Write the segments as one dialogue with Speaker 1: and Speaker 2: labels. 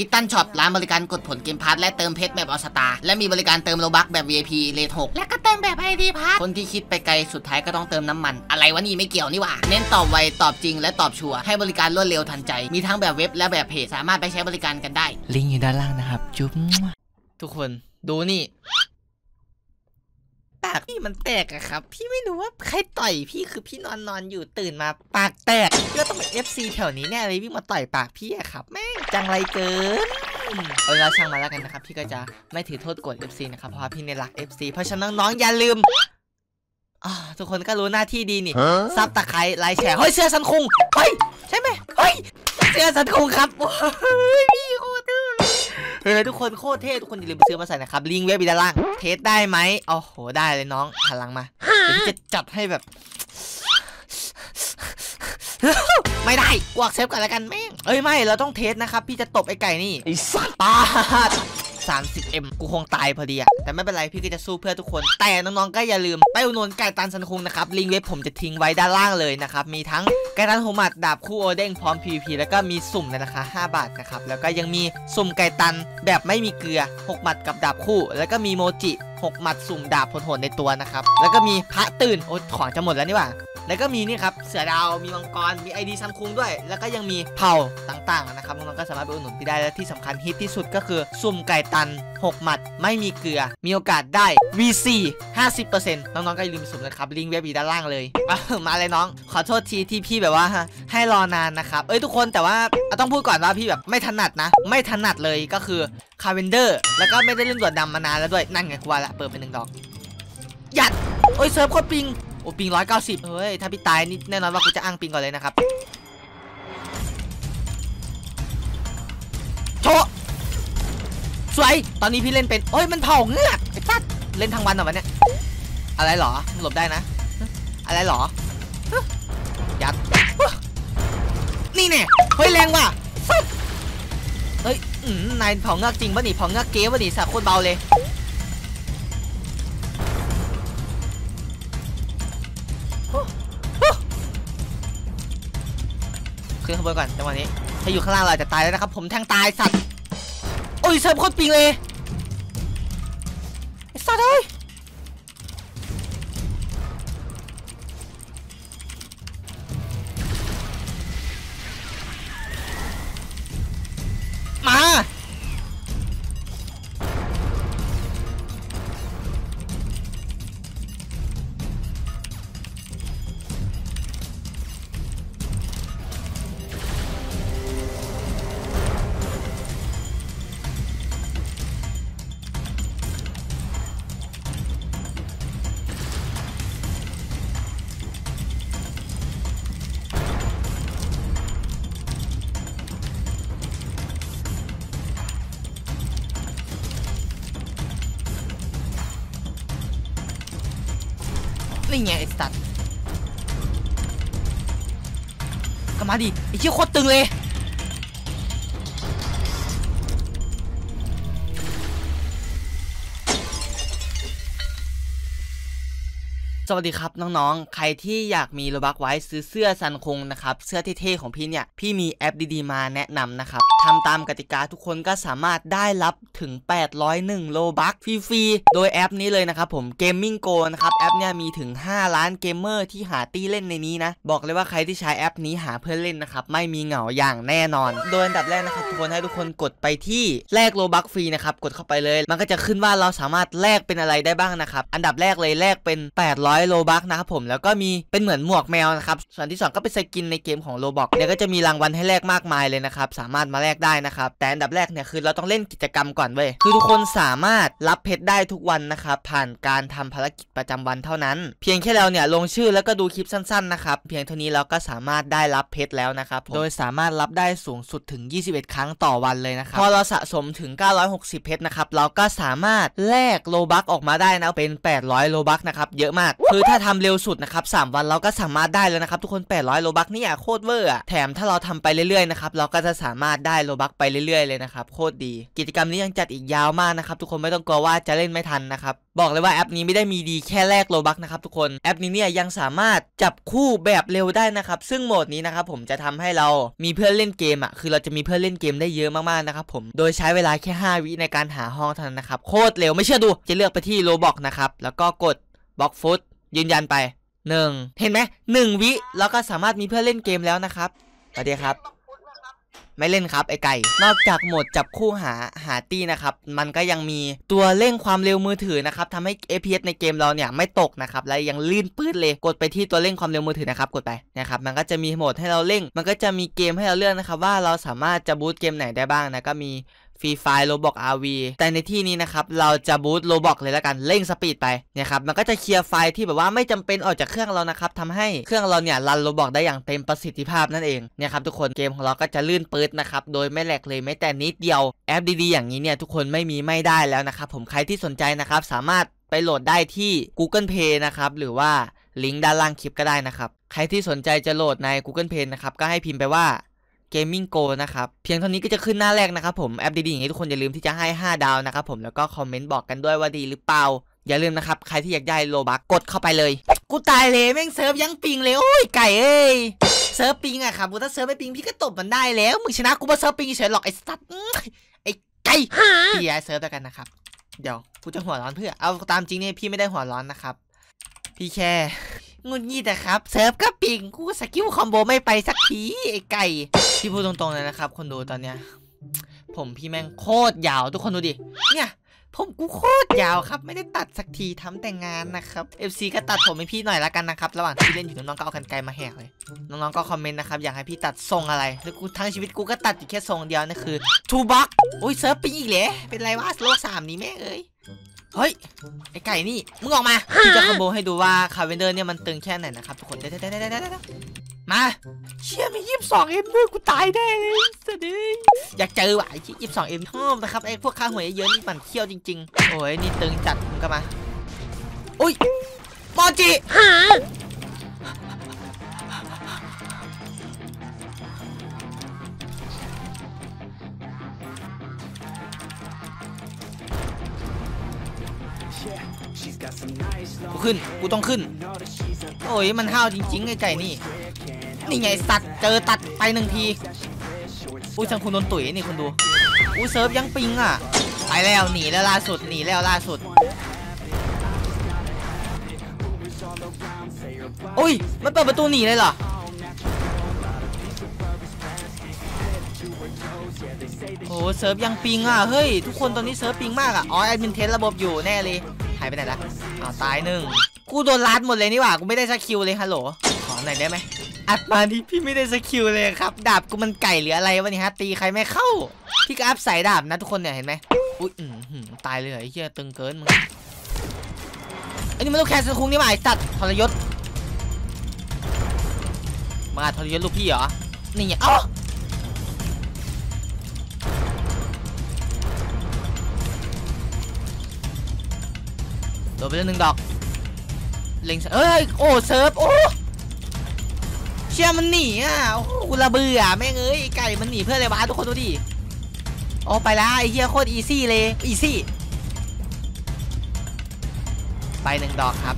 Speaker 1: คิตตันช็อปร้านบริการกดผลเกมพาร์ทและเติมเพชรแบบออสตาและมีบริการเติมโลบักแบบ VIP เลท6และก็เติมแบบไอดีพาร์ทคนที่คิดไปไกลสุดท้ายก็ต้องเติมน้ำมัน อะไรวะนี่ไม่เกี่ยวนี่หว่าเน้นตอบไวตอบจริงและตอบชัวร์ให้บริการรวดเร็วทันใจ มีทั้งแบบเว็บและแบบเพจสามารถไปใช้บริการกันได้
Speaker 2: ลิงก์อยู่ด้านล่างนะครับ จุ๊บทุกคนดูนี่ ปากพี่มันแตกอะครับ พี่ไม่รู้ว่าใครต่อยพี่คือพี่นอนนอนอยู่ตื่นมาปากแตกก็ต้องเป็น FC แถวนี้แน่เลยวิ่งมาต่อยปากพี่อะครับแม่งจังไรเกินเอาละช่างมาแล้วกันนะครับ พี่ก็จะไม่ถือโทษกด FC นะครับเพราะว่าพี่ในยรัก FC เพราะฉะนั้นน้องๆอย่าลืมอ่าทุกคนก็รู้หน้าที่ดีนี่ซับตะไคร้ไลค์แชร์เฮ้ยเสื้อสันคุงเฮ้ยใช่ไหมเฮ้ยเสื้อสันคุงครับโอ้ยพี่ ฮ้ยทุกคนโคตรเท่ทุกคนอย่าลืมไปซื้อมาใส่นะครับลิงก์เว็บอยู่ด้านล่างเทสได้ไหมโอ้โหได้เลยน้องหันหลังมาเดี๋ยวพี่จะจัดให้แบบ ไม่ได้กวกเซฟก่อนแล้วกันแม่งเอ้ยไม่เราต้องเทสนะครับ พี่จะตบไอ้ไก่นี่ไอ้สัตว์ปาด 30M กูคงตายพอดีอะแต่ไม่เป็นไรพี่ก็จะสู้เพื่อทุกคน แต่น้องๆก็อย่าลืมไปอุดหนุนไก่ตันสันคุงนะครับลิงเว็บผมจะทิ้งไว้ด้านล่างเลยนะครับมีทั้งไก่ตันโฮมัดดาบคู่โอเด้งพร้อม PVP แล้วก็มีสุ่มในราคา5บาทนะครับแล้วก็ยังมีสุ่มไก่ตันแบบไม่มีเกลือ6หมัดกับดาบคู่ แล้วก็มีโมจิ6หมัดสุ่มดาบโหดในตัวนะครับแล้วก็มีพระตื่นโอ้ของจะหมดแล้วนี่หว่า แล้วก็มีนี่ครับเสือดาว มีมังกร มีไอดีซัมคุงด้วย แล้วก็ยังมีเผ่าต่างๆนะครับน้องๆก็สามารถไปอุดหนุนพี่ได้และที่สำคัญฮิตที่สุดก็คือสุ่มไก่ตัน 6 หมัด ไม่มีเกลือ มีโอกาสได้ VC 50%น้องๆก็อย่าลืมสุ่มนะครับลิงก์เว็บอยู่ด้านล่างเลยมาเลยน้อง ขอโทษทีที่พี่แบบว่า ให้รอนานนะครับเอ้ยทุกคนแต่ว่าต้องพูดก่อนว่าพี่แบบไม่ถนัดนะ ไม่ถนัดเลยก็คือคาเวนเดอร์แล้วก็ไม่ได้เล่นดวดดำมานานแล้วด้วยนั่นไงกูว่าละเปิดไปหนึ่งดอกยัดโอ้ยเซิร์ฟโคตรปิง อ้ปิงร้อยเก้าสิบเฮ้ย ถ้าพี่ตายนี่แน่นอนว่ากูจะอ้างปิงก่อนเลยนะครับ โชว์สวย ตอนนี้พี่เล่นเป็นโอ้ยมันเผาเงือกไอ้สัสเล่นทั้งวันเหรอวะเนี่ยอะไรหรอ หลบได้นะ อะไรหรอ ยัด นี่เนี่ยเฮ้ยแรงว่ะเฮ้ยนายเผาเงือกจริงป่ะนี่เผาเงือกเก๊ปะนี่สักโคตรเบาเลย ขึ้นข้างบนก่อนจังหวะนี้ ถ้าอยู่ข้างล่างเราจจะตายแล้วนะครับ ผมแทงตายสัตว์ โอ้ยเซิร์ฟโคตรปิงเลย ไอ้สัตว์เอ้ย นี่ไงไอ้สัตว์ก็มาดิไอ้เชี่ยโคตรตึงเลย สวัสดีครับน้องๆ ใครที่อยากมีโลบักไว้ซื้อเสื้อซันคงนะครับ เสื้อเท่ๆของพี่เนี่ย พี่มีแอปดีๆมาแนะนำนะครับทำตามกติกาทุกคนก็สามารถได้รับถึง 801 Robux ฟรีๆ โดยแอปนี้เลยนะครับผม Gaming Go นะครับ แอปเนี่ยมีถึง 5 ล้านเกมเมอร์ที่หาตี้เล่นในนี้นะ บอกเลยว่าใครที่ใช้แอปนี้หาเพื่อนเล่นนะครับ ไม่มีเหงาอย่างแน่นอน โดยอันดับแรกนะครับทุกคนให้ทุกคนกดไปที่แลก Robux ฟรีนะครับ กดเข้าไปเลย มันก็จะขึ้นว่าเราสามารถแลกเป็นอะไรได้บ้างนะครับ อันดับแรกเลยแลกเป็น 800 Robux นะครับผมแล้วก็มีเป็นเหมือนหมวกแมวนะครับส่วนที่ 2 ก็เป็นสกินในเกมของ Roblox เนี่ยก็จะมีรางวัลให้แลกมากมายเลยนะครับสามารถมาแลกได้นะครับแต่อันดับแรกเนี่ยคือเราต้องเล่นกิจกรรมก่อนเว้ยคือทุกคนสามารถรับเพชรได้ทุกวันนะครับผ่านการทำภารกิจประจำวันเท่านั้น เพียงแค่เราเนี่ยลงชื่อแล้วก็ดูคลิปสั้นๆนะครับเพียงเท่านี้เราก็สามารถได้รับเพชรแล้วนะครับโดยสามารถรับได้สูงสุดถึง 21 ครั้งต่อวันเลยนะครับพอเราสะสมถึง 960 เพชรนะครับเราก็สามารถแลก Robux ออกมาได้นะเป็น 800 Robux นะครับเยอะมากคือถ้าทำเร็วสุดนะครับ3วันเราก็สามารถได้แล้วนะครับทุกคน 800 Robux นี่โคตรเวอร์อะแถมถ้าเราทำไปเรื่อยๆนะครับเราก็จะสามารถได้ Robux ไปเรื่อยๆเลยนะครับโคตรดี กิจกรรมนี้ยังจัดอีกยาวมากนะครับทุกคนไม่ต้องกลัวว่าจะเล่นไม่ทันนะครับบอกเลยว่าแอปนี้ไม่ได้มีดีแค่แลก Robux นะครับทุกคนแอปนี้เนี่ยยังสามารถจับคู่แบบเร็วได้นะครับซึ่งโหมดนี้นะครับผมจะทำให้เรามีเพื่อนเล่นเกมอะคือเราจะมีเพื่อนเล่นเกมได้เยอะมากๆนะครับผมโดยใช้เวลาแค่ 5 วิในการหาห้องเท่านั้นนะครับโคตรเร็วไม่เชื่อดูจะเลือกไปที่โลบอกนะครับแล้วก็กดบล็อกฟุต ยืนยันไปหนึ่งเห็นไหมหนึ่งวิแล้วก็สามารถมีเพื่อนเล่นเกมแล้วนะครับสวัสดีครับ ไม่เล่นครับไอไก่ นอกจากโหมดจับคู่หาหาตี้นะครับ มันก็ยังมีตัวเร่งความเร็วมือถือนะครับทำให้ FPS ในเกมเราเนี่ยไม่ตกนะครับ และยังลื่นปื้ดเลยกดไปที่ตัวเร่งความเร็วมือถือนะครับกดไปนะครับมันก็จะมีโหมดให้เราเร่ง มันก็จะมีเกมให้เราเลือกนะครับว่าเราสามารถจะ boost เกมไหนได้บ้างนะก็มี Free Fire Roblox RoV แต่ในที่นี้นะครับ เราจะ boost Roblox เลยแล้วกันเร่งสปีดไปเนี่ยครับมันก็จะเคลียร์ไฟล์ที่แบบว่าไม่จำเป็นออกจากเครื่องเรานะครับทำให้เครื่องเราเนี่ยรัน Roblox ได้อย่างเต็มประสิทธิภาพนั่นเองเนี่ยครับทุกคนเกมของเราก็จะลื่นปื๊ดนะครับโดยไม่ lag เลยแม้แต่นิดเดียวแอปดีๆอย่างนี้เนี่ยทุกคนไม่มีไม่ได้แล้วนะครับผมใครที่สนใจนะครับสามารถไปโหลดได้ที่ Google Play นะครับหรือว่าลิงก์ด้านล่างคลิปก็ได้นะครับใครที่สนใจจะโหลดใน Google Play นะครับก็ให้พิมพ์ไปว่า Gaming Go นะครับ เพียงเท่านี้ก็จะขึ้นหน้าแรกนะครับผมแอปดีๆอย่างนี้ทุกคนอย่าลืมที่จะให้ 5 ดาวนะครับผมแล้วก็คอมเมนต์บอกกันด้วยว่าดีหรือเปล่า อย่าลืมนะครับ ใครที่อยากได้ Robux กดเข้าไปเลย กูตายเลยแม่งเซิร์ฟยัง ping เลยโอ้ยไก่เอ้ยเซิร์ฟ ping อะครับกูถ้าเซิร์ฟไม่ ping พี่ก็ตบมันได้แล้วมึงชนะกูมาเซิร์ฟ ping เฉยหรอกไอ้สัตว์ไอ้ไก่พี่ย้ายเซิร์ฟแล้วกันนะครับเดี๋ยวกูจะหัวร้อนเพื่อเอาตามจริงเนี่ยพี่ไม่ได้หัวร้อนนะครับ พี่แค่ หงุดหงิดครับเซิร์ฟก็ ping กูสกิลคอมโบไม่ไปสักทีไอ้ไก่พี่พูดตรงๆเลยนะครับ คนดูตอนเนี้ย ผมพี่แม่งโคตรยาวทุกคนดูดิ เนี่ยผมกูโคตรยาวครับ ไม่ได้ตัดสักทีทำแต่งานนะครับ FC ก็ตัดผมให้พี่หน่อยละกันนะครับ ระหว่างที่เล่นอยู่น้องๆก็เอากรรไกรมาแหกเลย น้องๆก็คอมเมนต์นะครับอยากให้พี่ตัดทรงอะไรแล้วกูทั้งชีวิตกูก็ตัดอยู่แค่ทรงเดียวนั่นคือtwo block อุ้ยเซิร์ฟ ping อีกเลยเป็นไรวะโลกสามนี้แม่เอ้ย เฮ้ยไอ้ไก่นี่มึงออกมาพี่จะคอมโบให้ดูว่า Canvander เนี่ยมันตึงแค่ไหนนะครับทุกคนเด้ได้ได้ได้ได้มาเชี่ยมียี่สิบสอง M ด้วยกูตายแน่เลยสดีอยากเจอว่ะไอ้ยี่สิบสอง M ชอบนะครับไอ้พวกค่าหัวเยอะๆนี่มันเขี้ยวจริง ๆ โอ้ยนี่ตึงจัดมึงก็มาอุ้ยโมจิ กูขึ้น กูต้องขึ้น โอ้ยมันห้าวจริงๆไอ้ไก่นี่ นี่ไงสัตว์เจอตัดไปหนึ่งที อุ้ยชังคุณโดนตุ๋ยนี่คุณดู อุ้ยเซิร์ฟยัง ping อะ ไปแล้วหนีแล้วล่าสุดหนีแล้วล่าสุด โอ้ย มันเปิดประตูหนีเลยเหรอโอ้เซิร์ฟยัง ping อะ เฮ้ย ทุกคนตอนนี้เซิร์ฟ ping มากอะ อ๋อแอดมิน test ระบบอยู่แน่เลย หายไปไหนละอ้าวตายหนึ่งกูโดนลัดหมดเลยนี่หว่ากูไม่ได้สกิลเลยฮัลโหลขอหน่อยได้ไหมอัดมาที่พี่ไม่ได้สกิลเลยครับดาบกูมันไก่หรืออะไรวะเนี่ยฮะตีใครไม่เข้าพี่ก็อัพใส่ดาบนะทุกคนเนี่ยเห็นไหมอุ้ยตายเลยไอ้เหี้ยตึงเกินมึงไอ้นี่มันลูกแคสคุงนี่หว่าไอ้สัตว์ทรยศมาทรยศลูกพี่เหรอนี่ไงเอ้ โดนไปแล้วหนึ่งดอกเล็งเอ้ยโอ้เซิร์ฟโอ้เชี่ยมันหนีอะโอ้กูละเบื่อแม่งเอ้ยไก่มันหนีเพื่ออะไรวะทุกคนดูดิโอ้ไปแล้วไอ้เหี้ยโคตร easy เลย easy ไปหนึ่งดอกครับ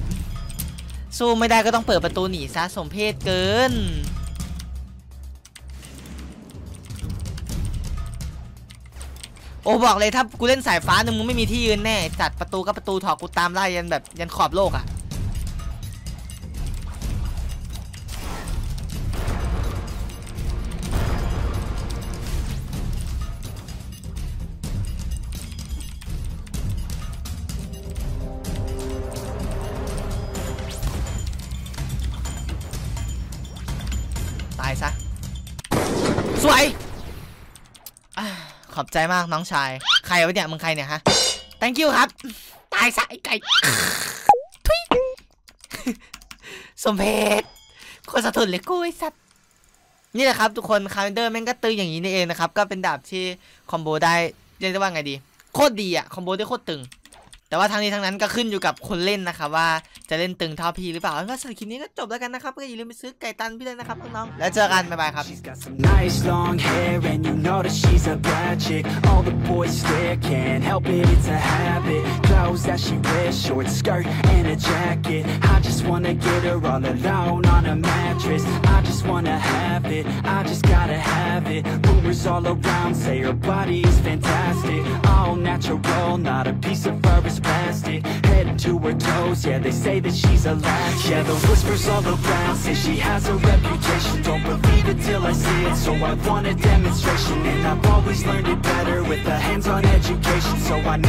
Speaker 2: สู้ไม่ได้ก็ต้องเปิดประตูหนีซะสมเพชเกิน โอ้บอกเลยถ้ากูเล่นสายฟ้าหนึ่งมึงไม่มีที่ยืนแน่จัดประตูก็ประตูถอกกูตามไล่ยันแบบยันขอบโลกอะ่ ขอบใจมากน้องชาย ใครวะเนี่ยมึงใครเนี่ยฮะ thank you ครับ ตายซะไอ้ไก่ทุยสมเพชคนสะทุนเลยกูไอ้สัตว์นี่แหละครับทุกคน Canvander แม่งก็ตึงอย่างนี้นี่เองนะครับ ก็เป็นดาบที่คอมโบได้เรียกได้ว่าไงดี โคตรดีอะคอมโบได้โคตรตึง แต่ว่าทั้งนี้ทั้งนั้นก็ขึ้นอยู่กับคนเล่นนะครับว่าจะเล่นตึงเท่าพี่หรือเปล่าแล้วก็สำหรับคลิปนี้ก็จบแล้วกันนะครับก็อย่าลืมไปซื้อไก่ตันพี่เลยนะครับน้องๆแล้วเจอกันบ๊ายบายครับ
Speaker 3: She's got some nice long hair and you know that she's a bad chick All the boys stare, can't help it, it's a habit Clothes that she wears, short skirt and a jacket I just wanna get her all alone on a mattress I just wanna have it, I just gotta have it Rumors all around say her body is fantastic All natural, not a piece of fur is plastic Head to her toes, yeah they say that she's a latch Yeah the whispers all around say she has a reputation. Don't believe it till I see it, so I want a demonstration. And I've always learned it better with a hands-on education So I need